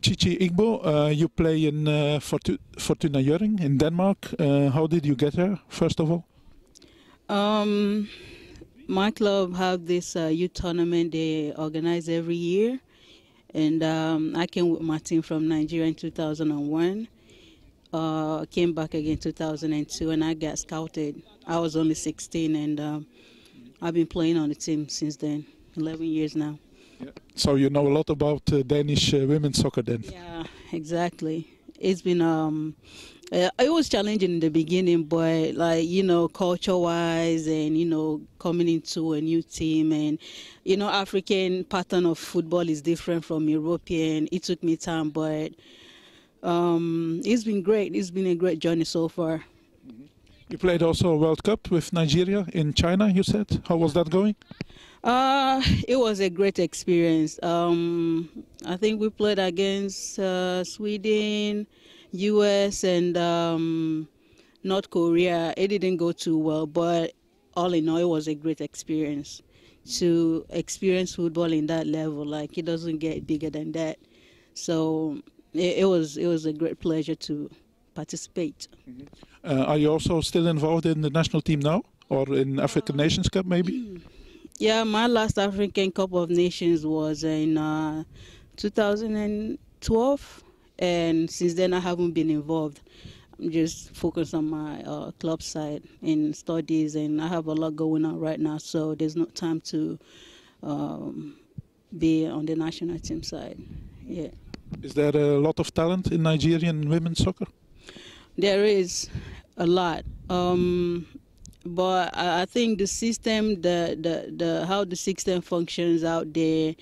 Chichi Igbo, uh, you play in uh, Fortu Fortuna Hjørring in Denmark. Uh, how did you get there, first of all? Um, my club have this uh, youth tournament they organize every year, and um, I came with my team from Nigeria in 2001. Uh, came back again 2002, and I got scouted. I was only 16, and um, I've been playing on the team since then, 11 years now. So you know a lot about uh, Danish uh, women's soccer then. Yeah, exactly. It's been um, uh, it was challenging in the beginning, but like you know, culture-wise, and you know, coming into a new team, and you know, African pattern of football is different from European. It took me time, but um, it's been great. It's been a great journey so far. You played also World Cup with Nigeria in China. You said how was that going? Uh, it was a great experience. Um, I think we played against uh, Sweden, U.S., and um, North Korea. It didn't go too well, but all in all, it was a great experience to experience football in that level. Like it doesn't get bigger than that. So it, it was it was a great pleasure to participate. Uh, are you also still involved in the national team now, or in African Nations Cup maybe? Yeah, my last African Cup of Nations was in uh, 2012, and since then I haven't been involved. I'm just focused on my uh, club side in studies, and I have a lot going on right now, so there's no time to um, be on the national team side. Yeah. Is there a lot of talent in Nigerian women's soccer? There is a lot. Um, but I think the system, the, the, the how the system functions out there,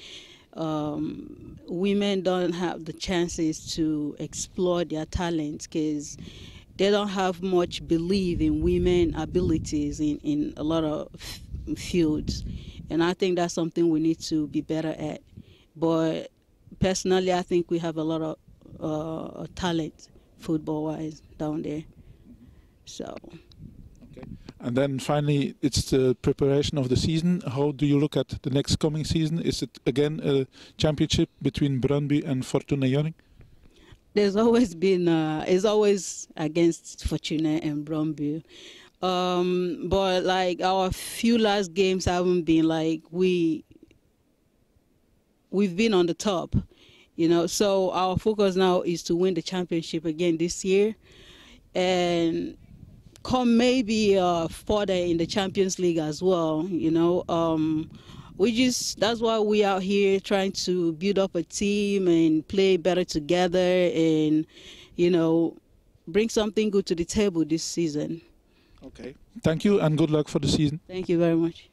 um, women don't have the chances to explore their talents because they don't have much belief in women abilities in, in a lot of fields. And I think that's something we need to be better at. But personally, I think we have a lot of uh, talent football wise down there. So. And then finally, it's the preparation of the season. How do you look at the next coming season? Is it again a championship between Brøndby and Fortuna Hjørring? there's always been uh, it's always against Fortuna and Brøndby. Um, but like our few last games haven't been like we we've been on the top, you know. So our focus now is to win the championship again this year, and come maybe uh, further in the Champions League as well. You know, um, we just that's why we out here trying to build up a team and play better together, and you know, bring something good to the table this season. Okay. Thank you and good luck for the season. Thank you very much.